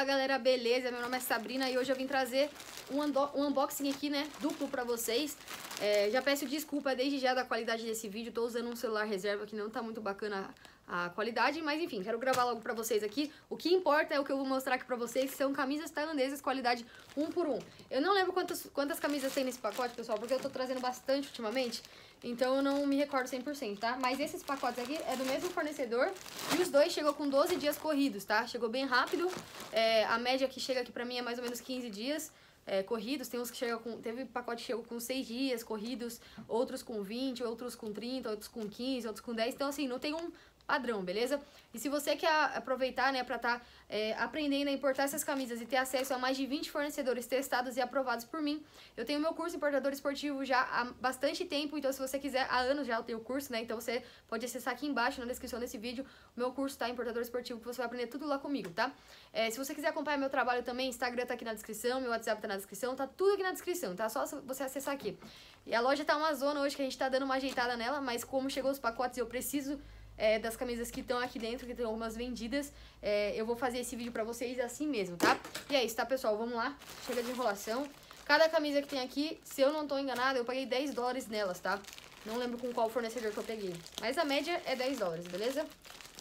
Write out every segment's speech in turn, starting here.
Fala galera, beleza? Meu nome é Sabrina e hoje eu vim trazer um, um unboxing aqui, né, duplo pra vocês. É, já peço desculpa desde já da qualidade desse vídeo, tô usando um celular reserva que não tá muito bacana a qualidade, mas enfim, quero gravar logo pra vocês aqui. O que importa é o que eu vou mostrar aqui pra vocês, são camisas tailandesas, qualidade um por um. Eu não lembro quantas, quantas camisas tem nesse pacote, pessoal, porque eu tô trazendo bastante ultimamente, então eu não me recordo 100%, tá? Mas esses pacotes aqui é do mesmo fornecedor e os dois chegou com 12 dias corridos, tá? Chegou bem rápido, é, a média que chega aqui pra mim é mais ou menos 15 dias, é, corridos, tem uns que chegam com. Teve pacote que chegou com 6 dias corridos, outros com 20, outros com 30, outros com 15, outros com 10. Então, assim, não tem um padrão, beleza? E se você quer aproveitar, né, pra estar tá, é, aprendendo a importar essas camisas e ter acesso a mais de 20 fornecedores testados e aprovados por mim, eu tenho meu curso Importador Esportivo já há bastante tempo, então se você quiser, há anos já eu tenho o curso, né, então você pode acessar aqui embaixo na descrição desse vídeo o meu curso, tá, Importador Esportivo, que você vai aprender tudo lá comigo, tá? É, se você quiser acompanhar meu trabalho também, Instagram tá aqui na descrição, meu WhatsApp tá na descrição, tá tudo aqui na descrição, tá? Só você acessar aqui. E a loja tá uma zona hoje que a gente tá dando uma ajeitada nela, mas como chegou os pacotes eu preciso é, das camisas que estão aqui dentro, que tem algumas vendidas. É, eu vou fazer esse vídeo pra vocês assim mesmo, tá? E é isso, tá, pessoal? Vamos lá. Chega de enrolação. Cada camisa que tem aqui, se eu não tô enganada, eu paguei 10 dólares nelas, tá? Não lembro com qual fornecedor que eu peguei. Mas a média é 10 dólares, beleza?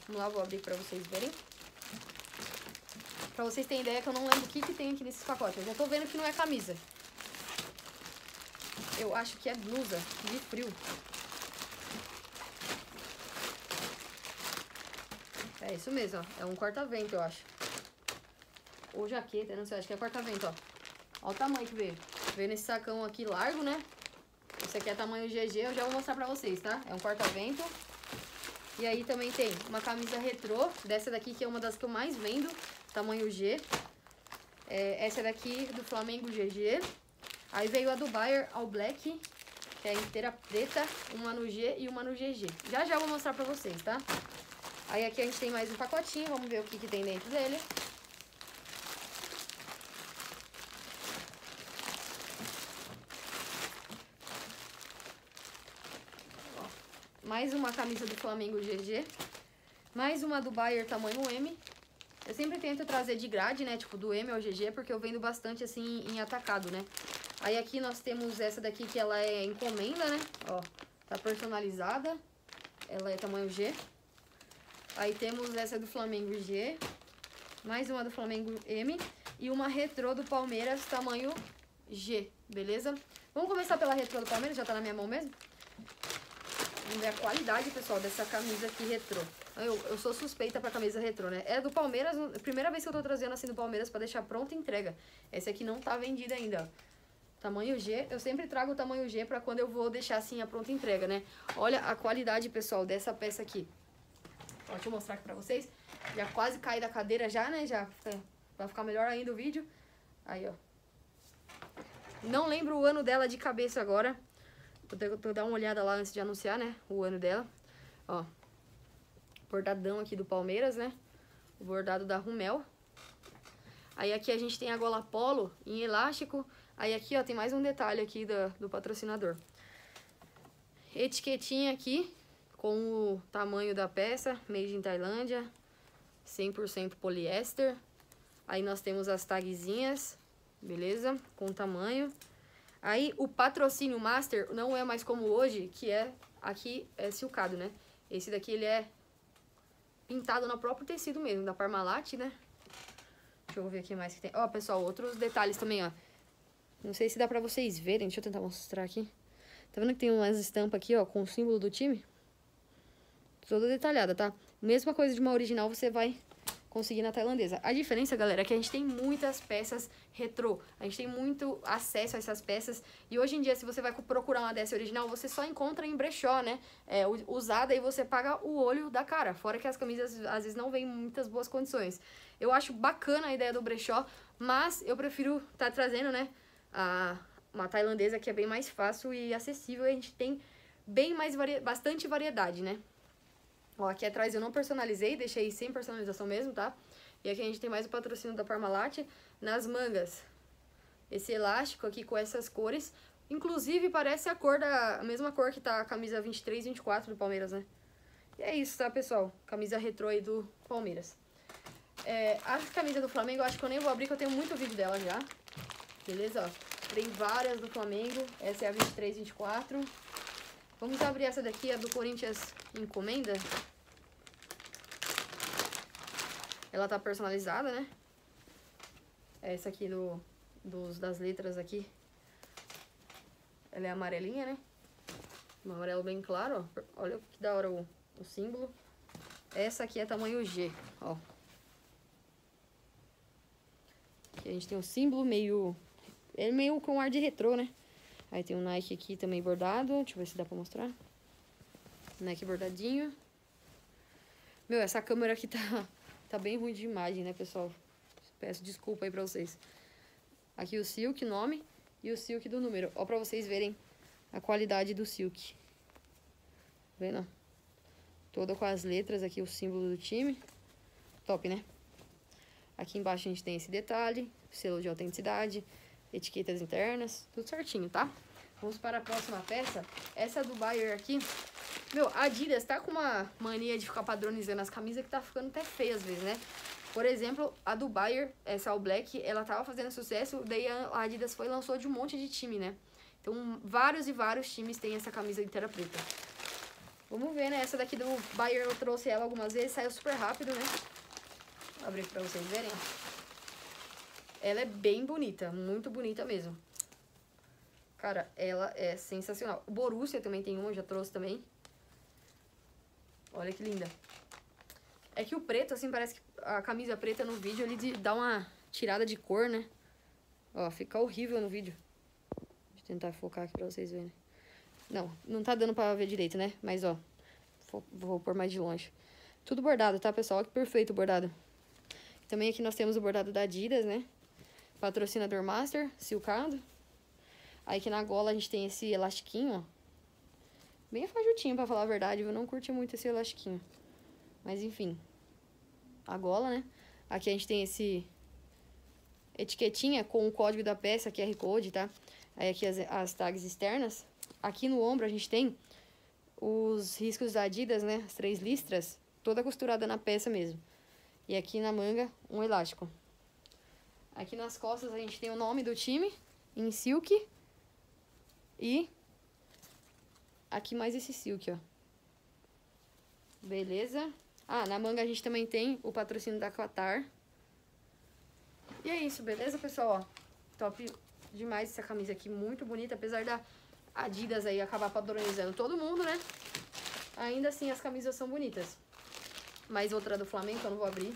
Vamos lá, vou abrir pra vocês verem. Pra vocês terem ideia que eu não lembro o que, que tem aqui nesses pacotes. Eu já tô vendo que não é camisa. Eu acho que é blusa de frio. É isso mesmo, ó. É um corta-vento, eu acho. Ou jaqueta, não sei, acho que é corta-vento, ó. Olha o tamanho que veio. Veio nesse sacão aqui largo, né? Esse aqui é tamanho GG, eu já vou mostrar pra vocês, tá? É um corta-vento. E aí também tem uma camisa retrô, dessa daqui que é uma das que eu mais vendo, tamanho G. É, essa daqui do Flamengo GG. Aí veio a do Bayer All Black, que é inteira preta, uma no G e uma no GG. Já já vou mostrar pra vocês, tá? Aí aqui a gente tem mais um pacotinho, vamos ver o que, que tem dentro dele. Ó, mais uma camisa do Flamengo GG. Mais uma do Bayer tamanho M. Eu sempre tento trazer de grade, né, tipo do M ao GG, porque eu vendo bastante assim em atacado, né. Aí aqui nós temos essa daqui que ela é encomenda, né, ó, tá personalizada. Ela é tamanho G. Aí temos essa do Flamengo G, mais uma do Flamengo M e uma retrô do Palmeiras tamanho G, beleza? Vamos começar pela retrô do Palmeiras, já tá na minha mão mesmo? Vamos ver a qualidade, pessoal, dessa camisa aqui retrô. Eu, eu sou suspeita pra camisa retrô, né? É do Palmeiras, primeira vez que eu tô trazendo assim do Palmeiras pra deixar pronta entrega. Essa aqui não tá vendida ainda, ó. Tamanho G, eu sempre trago o tamanho G pra quando eu vou deixar assim a pronta entrega, né? Olha a qualidade, pessoal, dessa peça aqui. Ó, deixa eu mostrar aqui pra vocês. Já quase caí da cadeira já, né? Já vai ficar melhor ainda o vídeo. Aí, ó. Não lembro o ano dela de cabeça agora. Vou, vou dar uma olhada lá antes de anunciar, né? O ano dela. Ó. Bordadão aqui do Palmeiras, né? O bordado da Rumel. Aí aqui a gente tem a gola polo em elástico. Aí aqui, ó, tem mais um detalhe aqui do, do patrocinador. Etiquetinha aqui com o tamanho da peça, made in Tailândia, 100% poliéster. Aí nós temos as tagzinhas, beleza? Com tamanho. Aí o patrocínio master não é mais como hoje, que é aqui é silcado, né? Esse daqui ele é pintado no próprio tecido mesmo, da Parmalat, né? Deixa eu ver aqui mais que tem. Ó, pessoal, outros detalhes também, ó. Não sei se dá pra vocês verem, deixa eu tentar mostrar aqui. Tá vendo que tem umas estampas aqui, ó, com o símbolo do time? Toda detalhada, tá? Mesma coisa de uma original você vai conseguir na tailandesa. A diferença, galera, é que a gente tem muitas peças retrô. A gente tem muito acesso a essas peças. E hoje em dia, se você vai procurar uma dessa original, você só encontra em brechó, né? É, usada e você paga o olho da cara. Fora que as camisas, às vezes, não vêm em muitas boas condições. Eu acho bacana a ideia do brechó, mas eu prefiro estar tá trazendo, né? A, uma tailandesa que é bem mais fácil e acessível. E a gente tem bem mais, bastante variedade, né? Ó, aqui atrás eu não personalizei, deixei sem personalização mesmo, tá? E aqui a gente tem mais o patrocínio da Parmalat. Nas mangas, esse elástico aqui com essas cores. Inclusive, parece a cor da... A mesma cor que tá a camisa 23 e 24 do Palmeiras, né? E é isso, tá, pessoal? Camisa retrô aí do Palmeiras. É, a camisa do Flamengo, acho que eu nem vou abrir, que eu tenho muito vídeo dela já. Beleza? Tem várias do Flamengo. Essa é a 23, 24. Vamos abrir essa daqui, a do Corinthians Encomenda. Ela tá personalizada, né? Essa aqui do, dos, das letras aqui. Ela é amarelinha, né? Um amarelo bem claro, ó. Olha que da hora o, o símbolo. Essa aqui é tamanho G, ó. Aqui a gente tem um símbolo meio... É meio com ar de retrô, né? Aí tem um Nike aqui também bordado. Deixa eu ver se dá pra mostrar. Nike bordadinho. Meu, essa câmera aqui tá, tá bem ruim de imagem, né, pessoal? Peço desculpa aí pra vocês. Aqui o Silk, nome, e o Silk do número. Ó, pra vocês verem a qualidade do Silk. Tá vendo? Toda com as letras aqui, o símbolo do time. Top, né? Aqui embaixo a gente tem esse detalhe, selo de autenticidade, etiquetas internas, tudo certinho, tá? Vamos para a próxima peça. Essa do Bayer aqui. Meu, a Adidas tá com uma mania de ficar padronizando as camisas que tá ficando até feia às vezes, né? Por exemplo, a do Bayer, essa All Black, ela tava fazendo sucesso, daí a Adidas foi e lançou de um monte de time, né? Então, vários e vários times têm essa camisa inteira preta. Vamos ver, né? Essa daqui do Bayer eu trouxe ela algumas vezes, saiu super rápido, né? Vou abrir pra vocês verem. Ela é bem bonita, muito bonita mesmo. Cara, ela é sensacional. O Borussia também tem uma, já trouxe também. Olha que linda. É que o preto, assim, parece que a camisa preta no vídeo, ele dá uma tirada de cor, né? Ó, fica horrível no vídeo. Deixa eu tentar focar aqui pra vocês verem. Não, não tá dando pra ver direito, né? Mas, ó, vou pôr mais de longe. Tudo bordado, tá, pessoal? Olha que perfeito o bordado. Também aqui nós temos o bordado da Adidas, né? Patrocinador Master, silcado. Aí aqui na gola a gente tem esse elastiquinho, ó. Bem fajutinho, pra falar a verdade. Eu não curti muito esse elastiquinho. Mas, enfim. A gola, né? Aqui a gente tem esse etiquetinha com o código da peça, QR Code, tá? Aí aqui as, as tags externas. Aqui no ombro a gente tem os riscos da Adidas, né? As três listras, toda costurada na peça mesmo. E aqui na manga, um elástico. Aqui nas costas a gente tem o nome do time, em silk. E aqui mais esse silk, ó. Beleza? Ah, na manga a gente também tem o patrocínio da Qatar. E é isso, beleza, pessoal? Ó, top demais essa camisa aqui, muito bonita, apesar da Adidas aí acabar padronizando todo mundo, né? Ainda assim as camisas são bonitas. Mais outra do Flamengo, eu não vou abrir.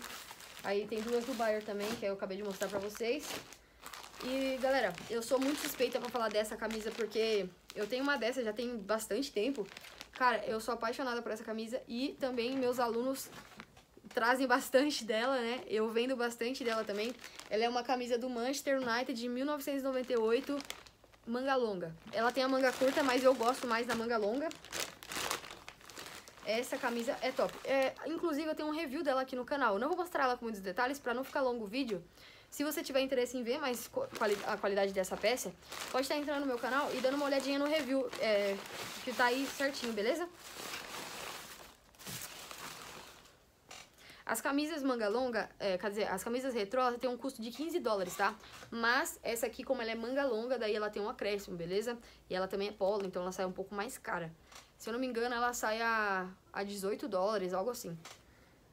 Aí tem duas do Bayer também, que eu acabei de mostrar pra vocês. E, galera, eu sou muito suspeita pra falar dessa camisa, porque eu tenho uma dessa já tem bastante tempo. Cara, eu sou apaixonada por essa camisa e também meus alunos trazem bastante dela, né? Eu vendo bastante dela também. Ela é uma camisa do Manchester United de 1998, manga longa. Ela tem a manga curta, mas eu gosto mais da manga longa. Essa camisa é top. É, inclusive, eu tenho um review dela aqui no canal. Eu não vou mostrar ela com muitos detalhes para não ficar longo o vídeo. Se você tiver interesse em ver mais quali a qualidade dessa peça, pode estar entrando no meu canal e dando uma olhadinha no review, é, que tá aí certinho, beleza? As camisas manga longa, é, quer dizer, as camisas retrô, tem um custo de 15 dólares, tá? Mas essa aqui, como ela é manga longa, daí ela tem um acréscimo, beleza? E ela também é polo, então ela sai um pouco mais cara. Se eu não me engano, ela sai a, a 18 dólares, algo assim.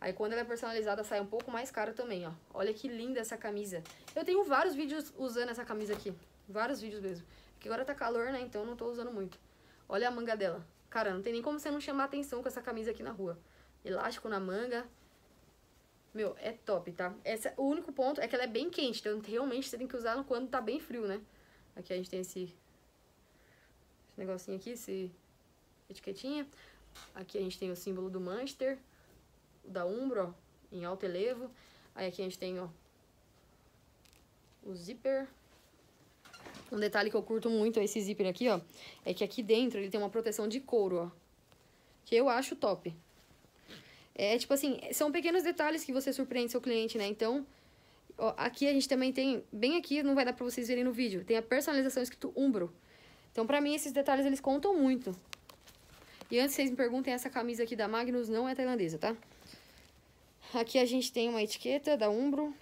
Aí quando ela é personalizada, sai um pouco mais cara também, ó. Olha que linda essa camisa. Eu tenho vários vídeos usando essa camisa aqui. Vários vídeos mesmo. Porque agora tá calor, né? Então não tô usando muito. Olha a manga dela. Cara, não tem nem como você não chamar atenção com essa camisa aqui na rua. Elástico na manga. Meu, é top, tá? Essa, o único ponto é que ela é bem quente. Então realmente você tem que usar quando tá bem frio, né? Aqui a gente tem esse, esse negocinho aqui, esse etiquetinha. Aqui a gente tem o símbolo do Manchester, da Umbro, ó, em alto elevo. Aí aqui a gente tem, ó, o zíper. Um detalhe que eu curto muito esse zíper aqui, ó, é que aqui dentro ele tem uma proteção de couro, ó. Que eu acho top. É, tipo assim, são pequenos detalhes que você surpreende seu cliente, né? Então, ó, aqui a gente também tem, bem aqui, não vai dar pra vocês verem no vídeo, tem a personalização escrito Umbro. Então, pra mim, esses detalhes, eles contam muito. E antes vocês me perguntem, essa camisa aqui da Magnus não é tailandesa, tá? Aqui a gente tem uma etiqueta da Umbro.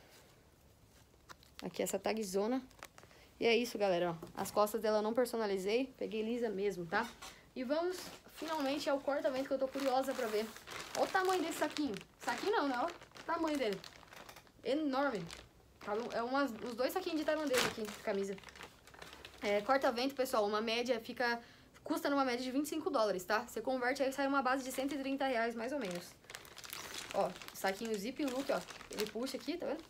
Aqui essa tagzona. E é isso, galera, ó. As costas dela eu não personalizei, peguei lisa mesmo, tá? E vamos, finalmente, ao corta-vento que eu tô curiosa pra ver. Olha o tamanho desse saquinho. Saquinho não, né? Olha o tamanho dele. Enorme. Tá é umas, uns dois saquinhos de tailandês aqui, camisa. É, corta-vento, pessoal, uma média fica... Custa numa média de 25 dólares, tá? Você converte aí, sai uma base de 130 reais, mais ou menos. Ó, saquinho zip look, ó. Ele puxa aqui, tá vendo?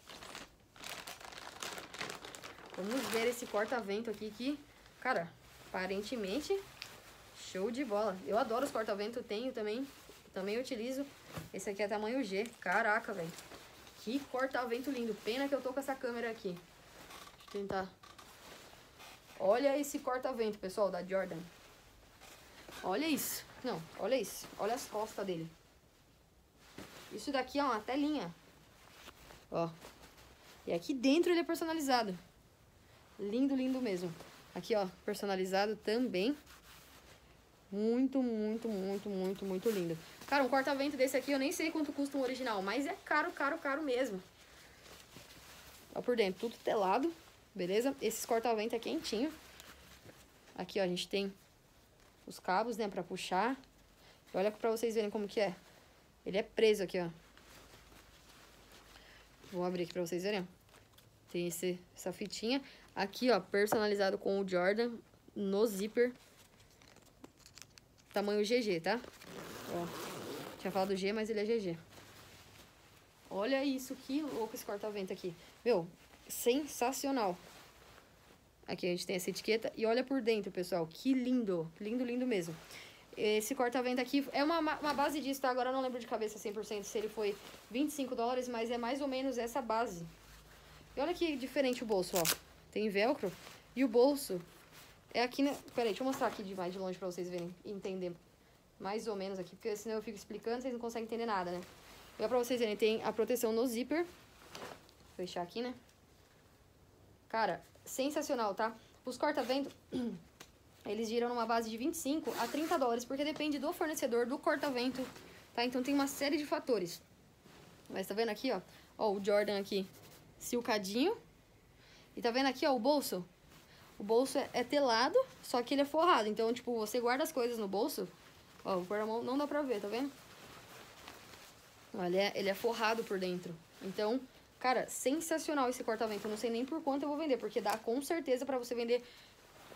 Vamos ver esse corta-vento aqui que, cara, aparentemente, show de bola. Eu adoro os corta-vento, tenho também, também utilizo. Esse aqui é tamanho G, caraca, velho. Que corta-vento lindo. Pena que eu tô com essa câmera aqui. Deixa eu tentar. Olha esse corta-vento, pessoal, da Jordan. Olha isso. Não, olha isso. Olha as costas dele. Isso daqui é uma telinha. Ó. E aqui dentro ele é personalizado. Lindo, lindo mesmo. Aqui, ó, personalizado também. Muito, muito, muito, muito, muito lindo. Cara, um corta-vento desse aqui eu nem sei quanto custa um original, mas é caro, caro, caro mesmo. Ó por dentro, tudo telado, beleza? Esses corta-vento é quentinho. Aqui, ó, a gente tem os cabos, né, pra puxar. E olha pra vocês verem como que é. Ele é preso aqui, ó. Vou abrir aqui pra vocês verem, Tem esse, essa fitinha. Aqui, ó, personalizado com o Jordan no zíper. Tamanho GG, tá? Ó, tinha falado G, mas ele é GG. Olha isso, que louco esse corta-vento aqui. Meu, sensacional. Aqui a gente tem essa etiqueta. E olha por dentro, pessoal. Que lindo. Lindo, lindo mesmo. Esse corta-vento aqui é uma, uma base disso, tá? Agora eu não lembro de cabeça 100% se ele foi 25 dólares, mas é mais ou menos essa base. E olha que diferente o bolso, ó. Tem velcro. E o bolso é aqui, né? Peraí, deixa eu mostrar aqui de mais de longe pra vocês verem entender mais ou menos aqui, porque senão eu fico explicando, vocês não conseguem entender nada, né? Vou pra vocês verem, tem a proteção no zíper. Fechar aqui, né? Cara, sensacional, tá? Os corta-vento, eles giram numa base de 25 a 30 dólares, porque depende do fornecedor, do corta-vento, tá? Então tem uma série de fatores. Mas tá vendo aqui, ó? Ó, o Jordan aqui, silcadinho, e tá vendo aqui, ó, o bolso? O bolso é, é telado, só que ele é forrado. Então, tipo, você guarda as coisas no bolso. Ó, o pôr a mão não dá pra ver, tá vendo? Olha, ele é forrado por dentro. Então, cara, sensacional esse corta-vento. Eu não sei nem por quanto eu vou vender, porque dá com certeza pra você vender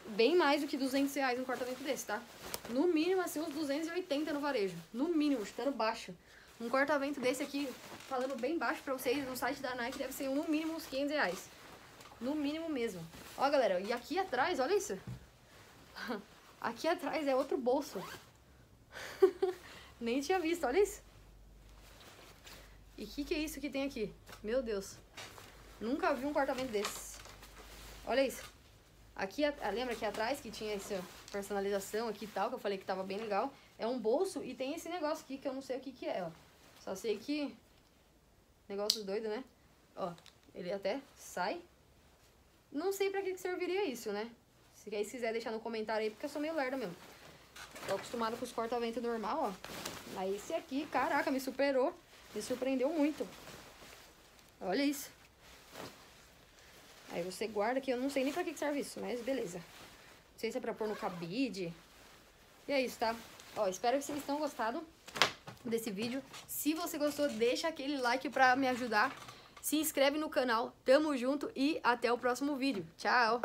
bem mais do que 200 reais um corta-vento desse, tá? No mínimo, assim, uns 280 no varejo. No mínimo, chutando baixo. Um corta-vento desse aqui, falando bem baixo pra vocês, no site da Nike, deve ser no mínimo uns 500 reais. No mínimo mesmo. Ó, galera, e aqui atrás, olha isso. Aqui atrás é outro bolso. Nem tinha visto, olha isso. E o que, que é isso que tem aqui? Meu Deus. Nunca vi um cortamento desse. Olha isso. Aqui, ah, lembra aqui atrás que tinha essa personalização aqui e tal, que eu falei que tava bem legal. É um bolso e tem esse negócio aqui que eu não sei o que que é, ó. Só sei que... Negócio doido, né? Ó, ele até sai não sei pra que, serviria isso, né? Se aí quiser deixar no comentário aí, porque eu sou meio lerda mesmo. Tô acostumado com os corta-vento normal, ó. Aí esse aqui, caraca, me superou. Me surpreendeu muito. Olha isso. Aí você guarda aqui, eu não sei nem pra que serve isso, mas beleza. Não sei se é pra pôr no cabide. E é isso, tá? Ó, espero que vocês tenham gostado desse vídeo. Se você gostou, deixa aquele like pra me ajudar se inscreve no canal, tamo junto e até o próximo vídeo. Tchau!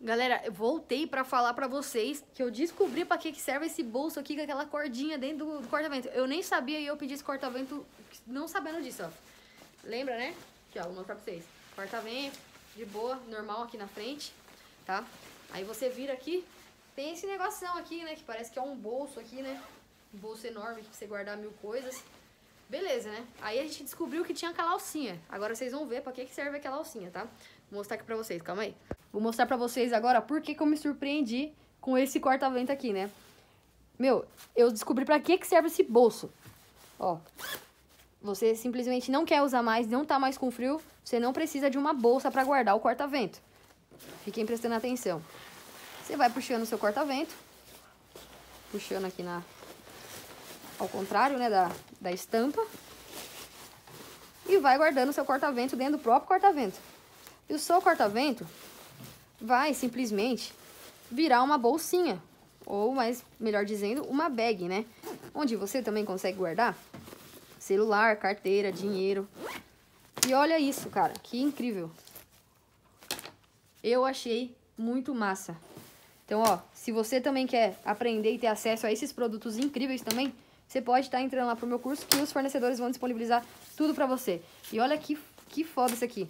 Galera, eu voltei pra falar pra vocês que eu descobri pra que, que serve esse bolso aqui com aquela cordinha dentro do, do corta-vento. Eu nem sabia e eu pedi esse corta-vento não sabendo disso, ó. Lembra, né? Aqui, ó, vou mostrar pra vocês. Corta-vento, de boa, normal aqui na frente, tá? Aí você vira aqui, tem esse negocinho aqui, né? Que parece que é um bolso aqui, né? Um bolso enorme pra você guardar mil coisas. Beleza, né? Aí a gente descobriu que tinha aquela alcinha. Agora vocês vão ver pra que, que serve aquela alcinha, tá? Vou mostrar aqui pra vocês, calma aí. Vou mostrar pra vocês agora por que, que eu me surpreendi com esse corta-vento aqui, né? Meu, eu descobri pra que, que serve esse bolso. Ó, você simplesmente não quer usar mais, não tá mais com frio, você não precisa de uma bolsa pra guardar o corta-vento. Fiquem prestando atenção. Você vai puxando o seu corta-vento, puxando aqui na, ao contrário, né, da, da estampa. e vai guardando o seu corta-vento dentro do próprio corta-vento. E o seu corta-vento vai simplesmente virar uma bolsinha, ou mais, melhor dizendo, uma bag, né? Onde você também consegue guardar celular, carteira, dinheiro. E olha isso, cara, que incrível. Eu achei muito massa. Então, ó, se você também quer aprender e ter acesso a esses produtos incríveis também, você pode estar tá entrando lá pro meu curso que os fornecedores vão disponibilizar tudo pra você. E olha que, que foda isso aqui.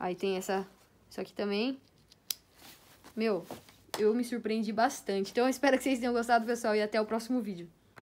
Aí tem essa, isso aqui também. Meu, eu me surpreendi bastante. Então eu espero que vocês tenham gostado, pessoal, e até o próximo vídeo.